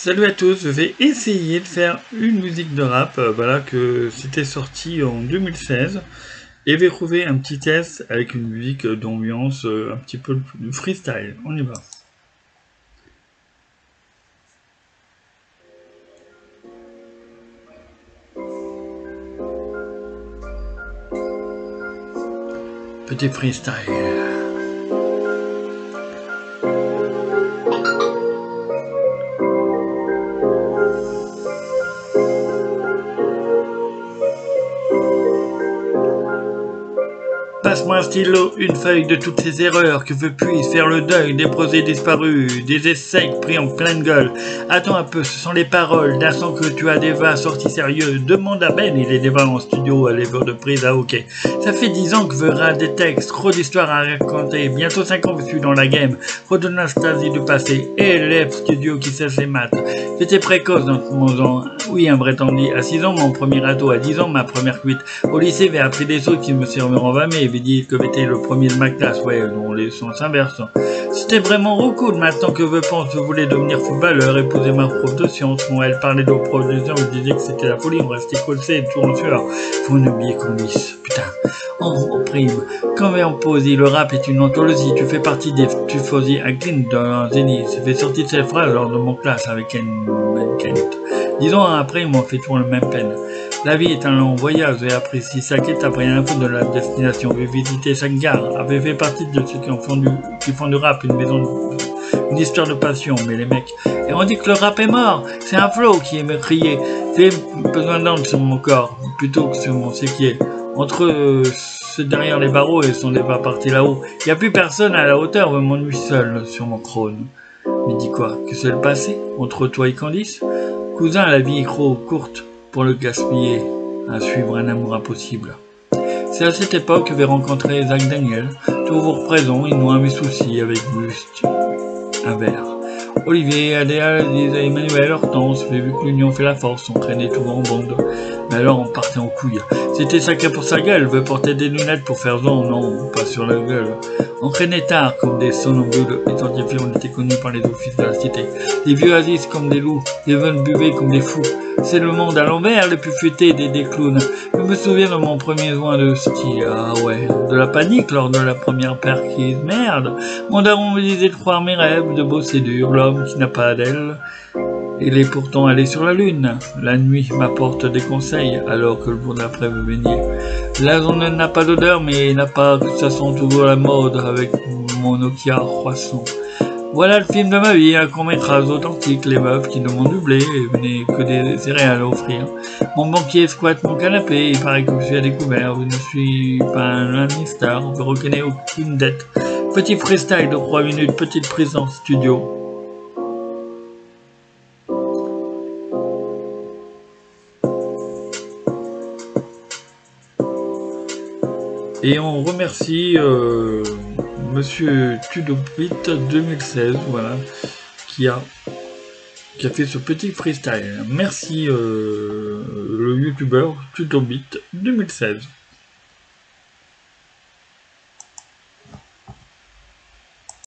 Salut à tous, je vais essayer de faire une musique de rap, euh, voilà que c'était sorti en 2016 et vais trouver un petit test avec une musique d'ambiance euh, un petit peu de freestyle. On y va. Petit freestyle. Passe-moi un stylo, une feuille de toutes ces erreurs, que je puisse faire le deuil des prosés disparus, des essais pris en pleine gueule. Attends un peu, ce sont les paroles d'un son que tu as déjà sorti sérieux. Demande à Ben, il est déjà en studio à l'effort de prise à hockey. Ça fait dix ans que je rate des textes, trop d'histoires à raconter. Bientôt cinq ans que je suis dans la game. Trop de nostalgie du passé. Élève studio qui sait ses maths. J'étais précoce dans mon genre. Oui, un vrai tandis. À 6 ans, mon premier râteau. À 10 ans, ma première cuite. Au lycée, j'ai appris des sauts qui me serviront jamais dit que j'étais le premier de ma classe, ouais, dont les sens inverses. C'était vraiment recool, maintenant que je pense, je voulais devenir footballeur, épouser ma prof de sciences. Bon, elle parlait de production, je disais que c'était la folie, on restait collés, tout en sueur. Faut oublier qu'on dise, putain. En prime, quand on poésie, le rap est une anthologie, tu fais partie des tufosi inclines d'un zénith. J'ai sorti cette phrase lors de mon classe avec une Kent. Disons après, ils m'ont fait toujours le même peine. La vie est un long voyage et apprécie chaque étape rien à de la destination. J'ai visité chaque gare, avait fait partie de ceux qui, ont font du, qui font du rap une maison, une histoire de passion, mais les mecs. Et on dit que le rap est mort, c'est un flow qui est crié. J'ai besoin d'angle sur mon corps, plutôt que sur mon séquier. Entre euh, ceux derrière les barreaux et son débat parti là-haut, il n'y a plus personne à la hauteur, je m'ennuie seul sur mon trône. Mais dis quoi? Que c'est le passé? Entre toi et Candice? Cousin, la vie est trop courte pour le gaspiller, à suivre un amour impossible. C'est à cette époque que j'ai rencontré Zach Daniel, toujours présent, il noie mes soucis avec juste un verre. Olivier, Adéa, disait Emmanuel, Hortense, j'ai vu que l'union fait la force, on traînait tout en bande. Mais alors on partait en couille. C'était sacré pour sa gueule, veut porter des lunettes pour faire zon, non, pas sur la gueule. On traînait tard comme des somnambules, identifiés, on était connus par les offices de la cité. Les vieux agissent comme des loups, les jeunes buvaient comme des fous. C'est le monde à l'envers, le plus futé des, des clowns. Je me souviens de mon premier joint de ski, ah ouais, de la panique lors de la première perquise. Merde, mon daron me disait de croire mes rêves, de bosser dur, l'homme qui n'a pas d'elle. Il est pourtant allé sur la lune. La nuit m'apporte des conseils, alors que le jour d'après veut venir. La zone n'a pas d'odeur, mais n'a pas que ça sent toujours la mode avec mon Nokia croissant. Voilà le film de ma vie, un court métrage authentique, les meufs qui ne m'ont doublé et venaient que des céréales à offrir. Mon banquier squatte mon canapé, il paraît que je suis à découvert, je ne suis pas un mystère, je reconnais aucune dette. Petit freestyle de 3 minutes, petite prise studio. Et on remercie euh, Monsieur Tudopit 2016, voilà, qui a, qui a fait ce petit freestyle. Merci euh, le youtubeur Tudobit 2016.